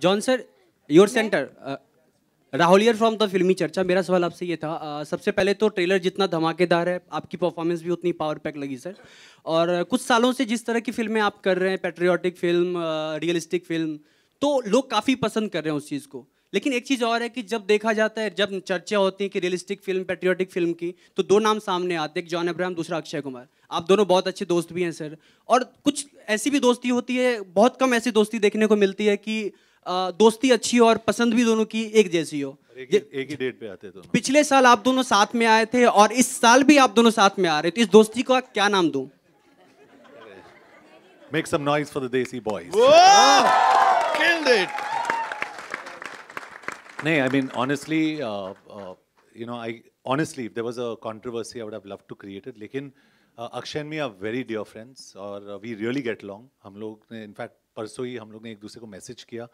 John sir your centre राहुलियर from the Filmy Charcha मेरा सवाल आपसे ये था आ, सबसे पहले तो ट्रेलर जितना धमाकेदार है आपकी परफॉर्मेंस भी उतनी पावर पैक लगी सर और uh, कुछ सालों से जिस तरह की फ़िल्में आप कर रहे हैं पेट्रियाटिक फ़िल्म रियलिस्टिक फ़िल्म तो लोग काफ़ी पसंद कर रहे हैं उस चीज़ को। लेकिन एक चीज़ और है कि जब देखा जाता है जब चर्चा होती है कि रियलिस्टिक फ़िल्म पेट्रियाटिक फ़िल्म की तो दो नाम सामने आते हैं एक जॉन अब्राहम दूसरा अक्षय कुमार आप दोनों बहुत अच्छे दोस्त भी हैं सर और कुछ ऐसी भी दोस्ती होती है बहुत कम ऐसी दोस्ती देखने को मिलती है कि दोस्ती अच्छी और पसंद भी दोनों की एक जैसी हो एक ही, एक ही डेट पे आते दोनों पिछले साल आप दोनों साथ में आए थे और इस साल भी आप दोनों साथ में आ रहे तो इस दोस्ती का क्या नाम दूँ Make some noise for the Desi boys. Whoa! Killed it. No, I mean honestly, uh, uh, you know, I honestly, if there was a controversy, I would have loved to create it. लेकिन uh, Akshay and me are very dear friends और we really get along. हम लोग ने fact परसों ही हम लोग ने एक दूसरे को मैसेज किया।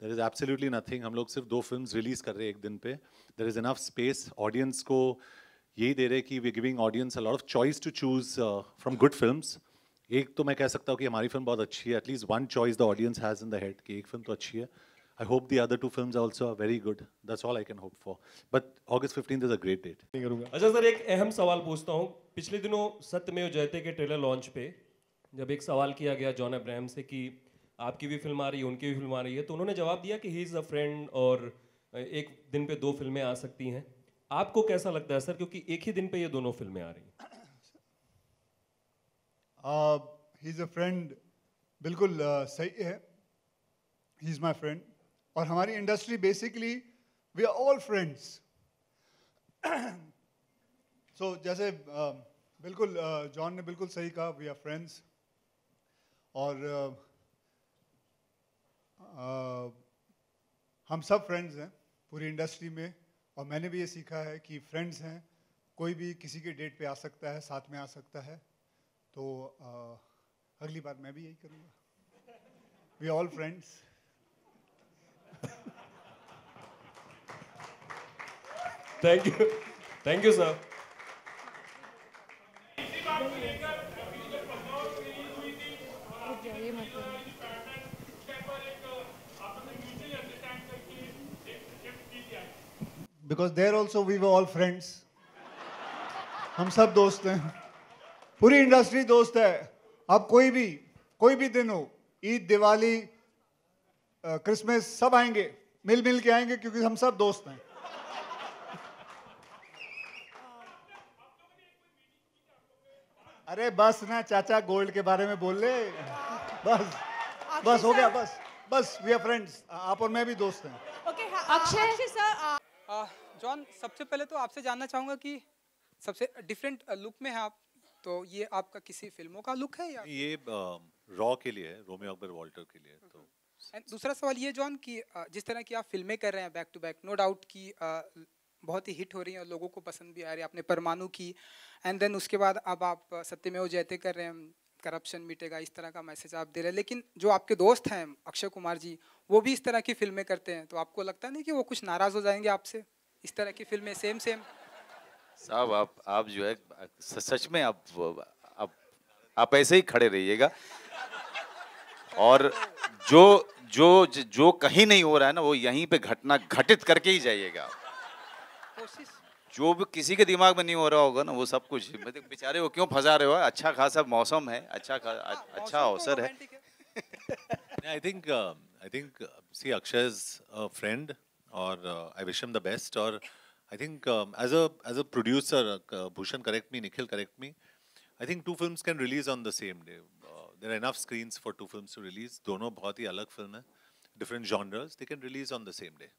देर इज़ एब्सोल्युटली नथिंग हम लोग सिर्फ़ दो फ़िल्म रिलीज़ कर रहे हैं एक दिन पे। There is enough space audience को यही दे रहे कि we giving audience a lot of choice to choose from good films एक तो मैं कह सकता हूँ कि हमारी फ़िल्म बहुत अच्छी है. At least one choice the audience has in the head कि एक फ़िल्म तो अच्छी है। I hope the other two films also are very good. That's all I can hope for. But August 15th is a great date. अच्छा sir एक अहम सवाल पूछता हूँ। पिछले दिनों सत्यमेव जयते के ट्रेलर लॉन्च पे जब एक सवाल किया गया जॉन अब्राहम से कि आपकी भी फ़िल्म आ रही है उनकी भी फ़िल्म आ रही है तो उन्होंने जवाब दिया कि ही इज़ अ फ्रेंड और एक दिन पे दो फ़िल्में आ सकती हैं। आपको कैसा लगता है सर? क्योंकि एक ही दिन पे ये दोनों फ़िल्में आ रही हैं। ही इज़ अ फ्रेंड बिल्कुल uh, सही है। ही इज़ माई फ्रेंड और हमारी industry basically we are all friends so जैसे uh, बिल्कुल जॉन uh, ने बिल्कुल सही कहा वी आर फ्रेंड्स और uh, हम सब फ्रेंड्स हैं पूरी इंडस्ट्री में और मैंने भी ये सीखा है कि फ्रेंड्स हैं कोई भी किसी के डेट पे आ सकता है साथ में आ सकता है तो आ, अगली बार मैं भी यही करूँगा. We all friends thank you thank you sir because there also we were all friends हम सब दोस्त हैं। पूरी इंडस्ट्री दोस्त है। अब कोई भी कोई भी दिन हो, ईद, दिवाली क्रिसमस सब आएँगे मिल मिल के आएँगे क्योंकि हम सब दोस्त हैं। अरे बस ना चाचा गोल्ड के बारे में बोल ले। बस बस हो गया बस बस वी आर फ्रेंड्स आप और मैं भी दोस्त हैं। ओके अक्षय? सर जॉन सबसे पहले तो आपसे जानना चाहूँगा कि सबसे डिफरेंट लुक में है आप तो ये आपका किसी फ़िल्मों का लुक है या ये रॉ के लिए है रोमियो अकबर वॉल्टर के लिए तो दूसरा सवाल ये जॉन कि जिस तरह की आप फ़िल्में कर रहे हैं back to back no doubt कि बहुत ही हिट हो रही हैं और लोगों को पसंद भी आ रही है आपने परमाणु की। एंड देन उसके बाद अब आप सत्यमेव जयते कर रहे हैं करप्शन मिटेगा, इस तरह का मैसेज आप दे रहे हैं। लेकिन जो आपके दोस्त हैं, अक्षय कुमार जी, वो भी इस तरह की फ़िल्में करते हैं। तो आपको लगता नहीं कि वो कुछ नाराज़ हो जाएँगे आपसे, इस तरह की फ़िल्में सेम सेम साहब, आप आप जो है सच में आप आप आप ऐसे ही खड़े रहिएगा। और जो जो जो कहीं नहीं हो रहा है ना वो यहीं पे घटना घटित करके ही जाइएगा। जो भी किसी के दिमाग में नहीं हो रहा होगा ना वो सब कुछ बेचारे वो क्यों फंसा रहे हो? अच्छा खासा मौसम है अच्छा खा, हाँ, अच्छा अवसर है। I think I think see Akshay is friend और I wish him the best और I think as a as a producer Bhushan correct me Nikhil correct me I think two films can release on the same day there enough screen for two film to release दोनों बहुत ही अलग फ़िल्म है. Different genres they can release on the same day